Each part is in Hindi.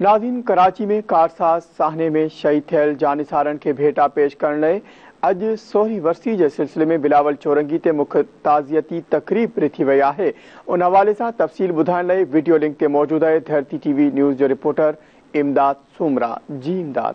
नाज़ीन, कराची में कारसाज़ साहने में शहीद थियल जानिसारन के भेटा पेश कर लाइ अॼु सोरहीं वरसी जे सिलसिले में बिलावल चोरंगी ते मुख्य ताज़ियती तक़रीब रिथी वही है। उन हवाले से तफ़सील ॿुधाइण लाइ वीडियो लिंक ते मौजूद है धरती टीवी न्यूज़ जो रिपोर्टर इमदाद सुमरा, जी इमदाद।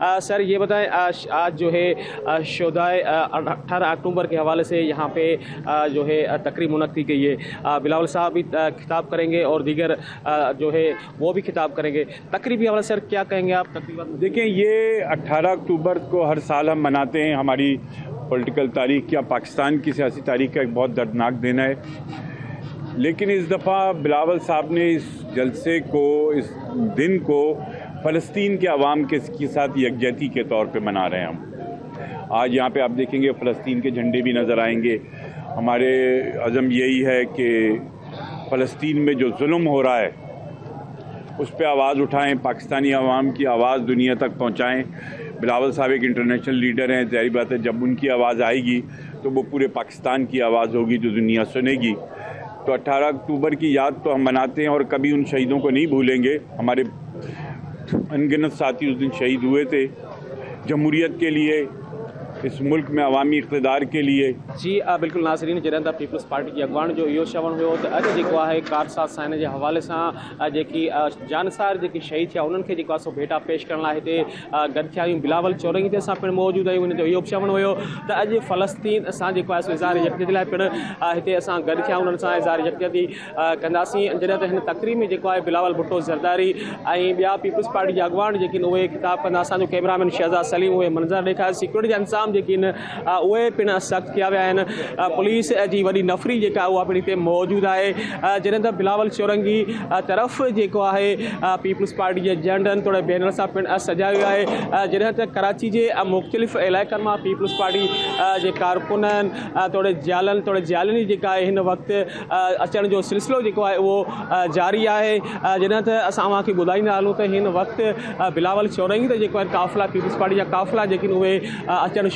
अ, सर ये बताएँ श- आज जो है अ, अठारह अक्टूबर के हवाले से यहाँ पे जो है तकरीब मुनद की गई है। बिलावल साहब भी खिताब करेंगे और दीगर जो है वो भी खिताब करेंगे। तकरीबी हवाले सर क्या कहेंगे आप? तकरीबन देखें ये 18 अक्टूबर को हर साल हम मनाते हैं हमारी पॉलिटिकल तारीख या पाकिस्तान की सियासी तारीख का एक बहुत दर्दनाक दिन है। लेकिन इस दफ़ा बिलावल साहब ने इस जलसे को इस दिन को फ़लस्तीन के अवाम के के साथ यकजहती के तौर पे मना रहे हैं हम। आज यहाँ पे आप देखेंगे, फ़लस्तीन के झंडे भी नज़र आएँगे। हमारे अज़म यही है कि फ़लस्तीन में जो जुल्म हो रहा है, उस पर आवाज़ उठाएँ, पाकिस्तानी आवाम की आवाज़ दुनिया तक पहुँचाएँ। बिलावल साहब एक इंटरनेशनल लीडर हैं, जहरी बात है, जब उनकी आवाज़ आएगी तो वो पूरे पाकिस्तान की आवाज़ होगी, जो दुनिया सुनेगी। तो 18 अक्टूबर की याद तो हम मनाते हैं और कभी उन शहीदों को नहीं भूलेंगे। हमारे अनगिनत साथी उस दिन शहीद हुए थे जमहूरियत के लिए। इस मुल्क में अवामी इकतदार के लिए। जी अ, बिल्कुलु नाज़रीन जॾहिं त पीपल्स पार्टी जी अॻवान जो इहो चवणु हुयो त अॼु जेको आहे कारसा साइन जे हवाले सां जेकी जानसार जेकी शहीद थिया उन्हनि सो भेटा पेश करण लाइ हिते बिलावल चौरंगी ते असां पिणु मौजूदु आहियूं हिन जो इहो त अॼु फ़लस्तीन असां जेको आहे सो इज़हार यकजहती लाइ पिणु हिते असां गॾु त तक़रीब में जेको आहे बिलावल भुट्टो ज़रदारी ऐं ॿिया पीपल्स पार्टी जा अॻवान जेके आहिनि उहे ख़िताब कंदा असांजो कैमरामैन शहज़ाद सलीम उहे मंज़र ॾेखारे सिक्योरिटी जा इंतज़ाम जेके आहिनि अ, उहे पिणु सख़्तु कया विया पुलिस जी वॾी नफ़री जेका उहा पिणु हिते मौजूदु आहे। त बिलावल चौरंगी तरफ़ आहे अ, पीपल्स पार्टी जे झंडनि थोरे बैनर सां पिणु सजायो वियो आहे। जॾहिं त कराची जे मुख़्तलिफ़ इलाइक़नि माँ पीपल्स पार्टी जे कारकुन आहिनि थोरे जालनि थोरे जालनी जेका आहे जो सिलसिलो जेको आहे उहो जारी आहे। जॾहिं त असां तव्हांखे ॿुधाईंदा हलूं त हिन वक़्तु बिलावल चौरंगी ते जेको काफ़िला पीपल्स पार्टी जा काफ़िला जेके उहे अचणु